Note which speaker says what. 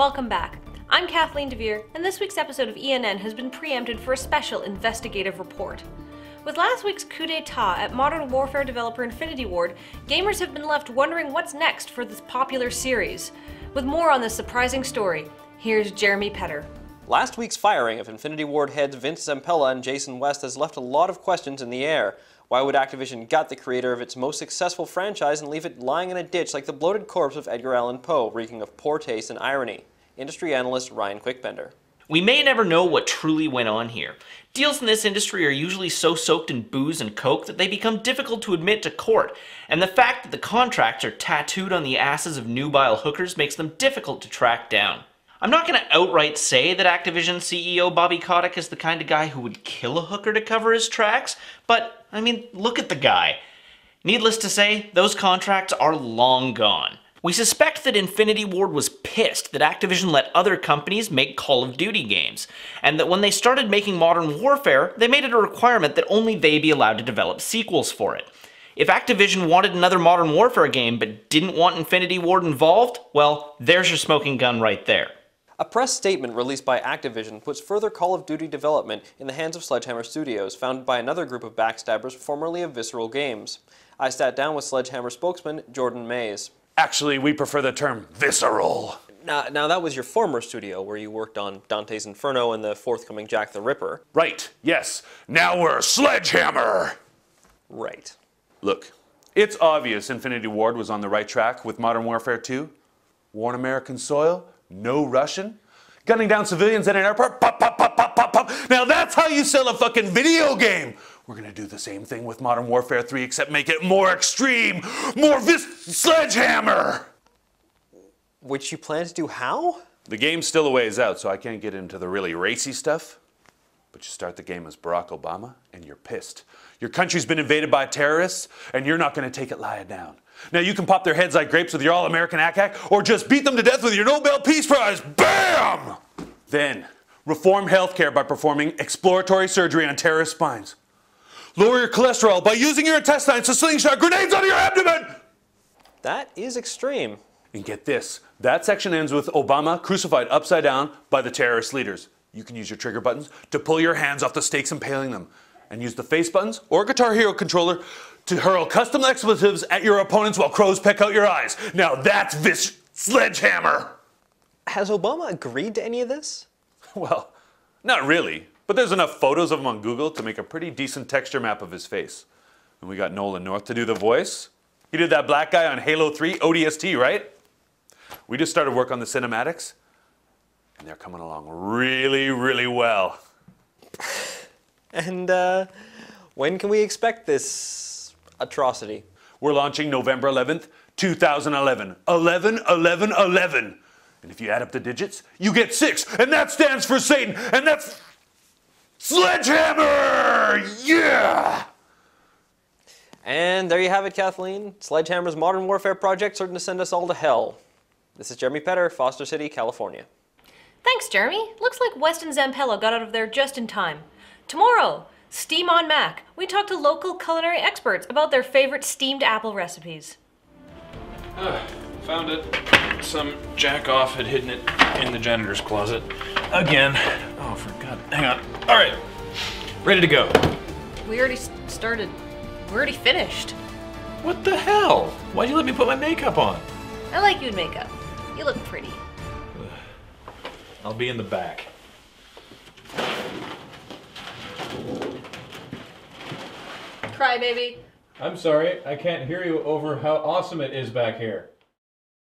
Speaker 1: Welcome back. I'm Kathleen DeVere, and this week's episode of ENN has been preempted for a special investigative report. With last week's coup d'etat at Modern Warfare developer Infinity Ward, gamers have been left wondering what's next for this popular series. With more on this surprising story, here's Jeremy Petter.
Speaker 2: Last week's firing of Infinity Ward heads Vince Zampella and Jason West has left a lot of questions in the air. Why would Activision gut the creator of its most successful franchise and leave it lying in a ditch like the bloated corpse of Edgar Allan Poe, reeking of poor taste and irony? Industry analyst Ryan Quickbender.
Speaker 3: We may never know what truly went on here. Deals in this industry are usually so soaked in booze and coke that they become difficult to admit to court, and the fact that the contracts are tattooed on the asses of nubile hookers makes them difficult to track down. I'm not going to outright say that Activision CEO Bobby Kotick is the kind of guy who would kill a hooker to cover his tracks, but I mean, look at the guy. Needless to say, those contracts are long gone. We suspect that Infinity Ward was pissed that Activision let other companies make Call of Duty games, and that when they started making Modern Warfare, they made it a requirement that only they be allowed to develop sequels for it. If Activision wanted another Modern Warfare game but didn't want Infinity Ward involved, well, there's your smoking gun right there.
Speaker 2: A press statement released by Activision puts further Call of Duty development in the hands of Sledgehammer Studios, founded by another group of backstabbers formerly of Visceral Games. I sat down with Sledgehammer spokesman Jordan Mays.
Speaker 4: Actually, we prefer the term visceral.
Speaker 2: Now, now that was your former studio where you worked on Dante's Inferno and the forthcoming Jack the Ripper.
Speaker 4: Right, yes. Now we're Sledgehammer!
Speaker 2: Right.
Speaker 4: Look, it's obvious Infinity Ward was on the right track with Modern Warfare 2. War on American soil, no Russian, gunning down civilians at an airport, pop, pop, pop, pop, pop, pop. Now that's how you sell a fucking video game. We're gonna do the same thing with Modern Warfare 3, except make it more extreme, more vis sledgehammer!
Speaker 2: Which you plan to do how?
Speaker 4: The game's still a ways out, so I can't get into the really racy stuff. But you start the game as Barack Obama, and you're pissed. Your country's been invaded by terrorists, and you're not gonna take it lying down. Now you can pop their heads like grapes with your all-American ACAC, or just beat them to death with your Nobel Peace Prize. BAM! Then, reform healthcare by performing exploratory surgery on terrorist spines. Lower your cholesterol by using your intestines to slingshot grenades out of your abdomen!
Speaker 2: That is extreme.
Speaker 4: And get this that section ends with Obama crucified upside down by the terrorist leaders. You can use your trigger buttons to pull your hands off the stakes impaling them, and use the face buttons or Guitar Hero controller to hurl custom expletives at your opponents while crows peck out your eyes. Now that's this sledgehammer!
Speaker 2: Has Obama agreed to any of this?
Speaker 4: Well, not really. But there's enough photos of him on Google to make a pretty decent texture map of his face. And we got Nolan North to do the voice. He did that black guy on Halo 3 ODST, right? We just started work on the cinematics, and they're coming along really, really well.
Speaker 2: And uh, when can we expect this atrocity?
Speaker 4: We're launching November 11th, 2011. 11, 11, 11. And if you add up the digits, you get six, and that stands for Satan, and that's Sledgehammer! Yeah!
Speaker 2: And there you have it, Kathleen. Sledgehammer's Modern Warfare project certain to send us all to hell. This is Jeremy Petter, Foster City, California.
Speaker 1: Thanks, Jeremy. Looks like West and Zampella got out of there just in time. Tomorrow, Steam on Mac. We talk to local culinary experts about their favorite steamed apple recipes.
Speaker 5: Uh, found it. Some jack off had hidden it in the janitor's closet. Again. For God. Hang on. All right. Ready to go.
Speaker 1: We already started. We already finished.
Speaker 5: What the hell? Why'd you let me put my makeup on?
Speaker 1: I like you in makeup. You look pretty.
Speaker 5: I'll be in the back.
Speaker 1: Cry, baby.
Speaker 5: I'm sorry, I can't hear you over how awesome it is back here.